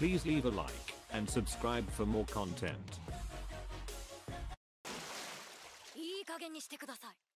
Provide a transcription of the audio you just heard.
Please leave a like and subscribe for more content. いい加減にしてください